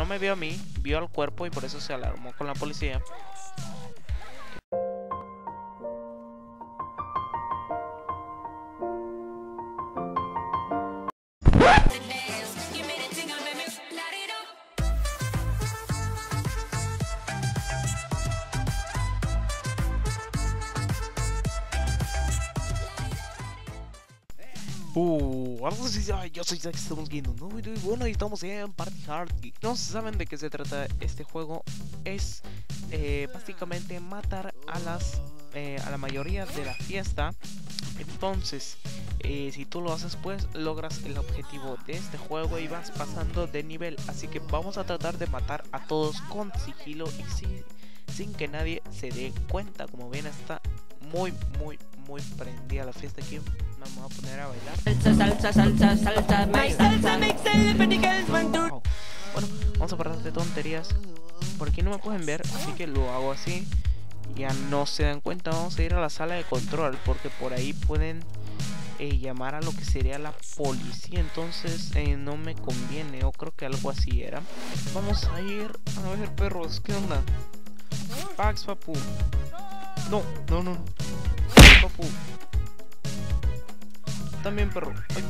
no me vio a mí, vio al cuerpo y por eso se alarmó con la policía. Yo soy Zack, estamos viendo no muy bueno y estamos en Party Hard. No saben de qué se trata este juego. Es eh, básicamente matar a las eh, a la mayoría de la fiesta. Entonces, eh, si tú lo haces, pues logras el objetivo de este juego y vas pasando de nivel. Así que vamos a tratar de matar a todos con sigilo y sin, sin que nadie se dé cuenta. Como ven, está muy, muy, muy prendida la fiesta aquí. Vamos a poner a bailar. Salsa, salsa, salsa, Bueno, vamos a parar de tonterías. Por aquí no me pueden ver, así que lo hago así. Ya no se dan cuenta, vamos a ir a la sala de control. Porque por ahí pueden eh, llamar a lo que sería la policía. Entonces eh, no me conviene. O creo que algo así era. Vamos a ir a ver perros. ¿Qué onda? Pax, papu. No, no, no. También, perro. Ay,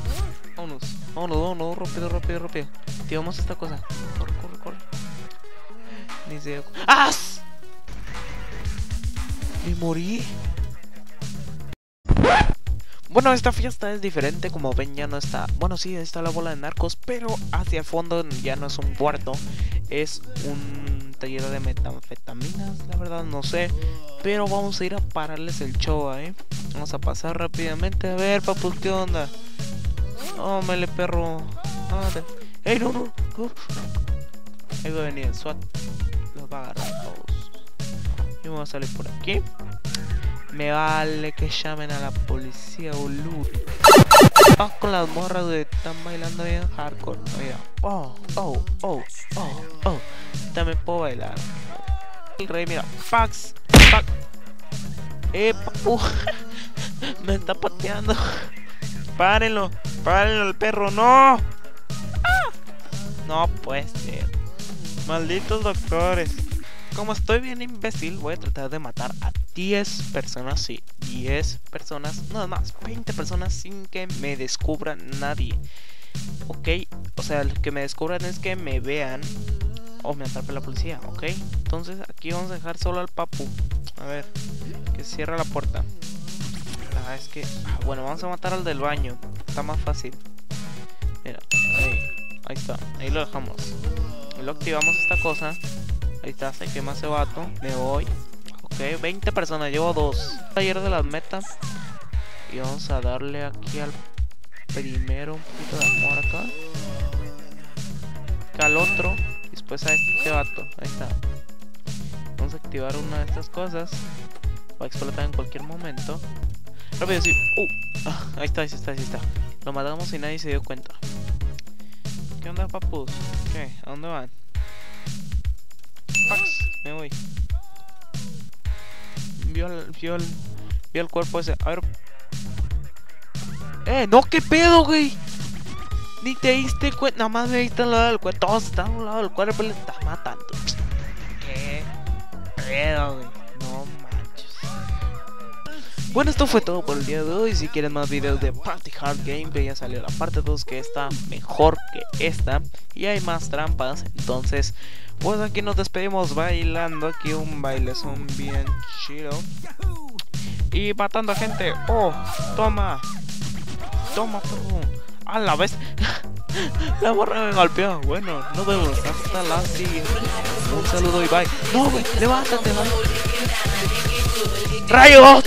vámonos. Vámonos, vámonos. Rápido, rápido, rápido. Activamos esta cosa. Corre, corre, corre. ¡Ah! Me morí. Bueno, esta fiesta es diferente, como ven ya no está, bueno sí, está la bola de narcos, pero hacia fondo ya no es un cuarto, es un taller de metanfetaminas, la verdad no sé, pero vamos a ir a pararles el show, ¿eh? Vamos a pasar rápidamente, a ver papus, ¿qué onda? Oh, mele perro, ah, ¡Ey, no, no! Ahí va a venir el SWAT, los va a agarrar todos. Y vamos a salir por aquí. Me vale que llamen a la policía, boludo. Vamos con las morras, de Están bailando bien hardcore. Mira. Oh, oh, oh, oh, oh. También puedo bailar. El rey, mira. Fax. Fax. Eh, papu. Me está pateando. Párenlo. Párenlo el perro. No. Ah. No puede ser. Malditos doctores. Como estoy bien imbécil, voy a tratar de matar a 10 personas, sí, 10 personas, nada más, 20 personas sin que me descubra nadie. Ok, o sea, lo que me descubran es que me vean o me atrape la policía, ok. Entonces aquí vamos a dejar solo al papu. A ver, que cierra la puerta. Ah, es que, ah, bueno, vamos a matar al del baño, está más fácil. Mira, ahí, ahí está, ahí lo dejamos. Y lo activamos esta cosa. Ahí está, se quema ese vato. Me voy. Ok, 20 personas, llevo dos. Taller de las metas. Y vamos a darle aquí al primero un poquito de amor acá. Acá al otro. Después a este vato. Ahí está. Vamos a activar una de estas cosas. Va a explotar en cualquier momento. Rápido, sí. Uh, ah, ahí está, ahí está, ahí está. Lo matamos y nadie se dio cuenta. ¿Qué onda, papus? ¿Qué? ¿A dónde van? Me voy. Vio el, vio el, vio el cuerpo ese. A ver. Eh, no, qué pedo, güey. Ni te diste cuenta, nada más me diste al lado del cuerpo. Todos están al lado del cuerpo y le está matando. Qué pedo, güey. Bueno, esto fue todo por el día de hoy. Si quieren más videos de Party Hard Gameplay, ya salió la parte 2 que está mejor que esta. Y hay más trampas. Entonces, pues aquí nos despedimos bailando aquí un baile son bien chido. Y matando a gente. Oh, toma. Toma, A la vez. la borra me golpeó. Bueno, nos vemos hasta la siguiente. Un saludo y bye. No, güey, levántate, bye. ¡Rayos!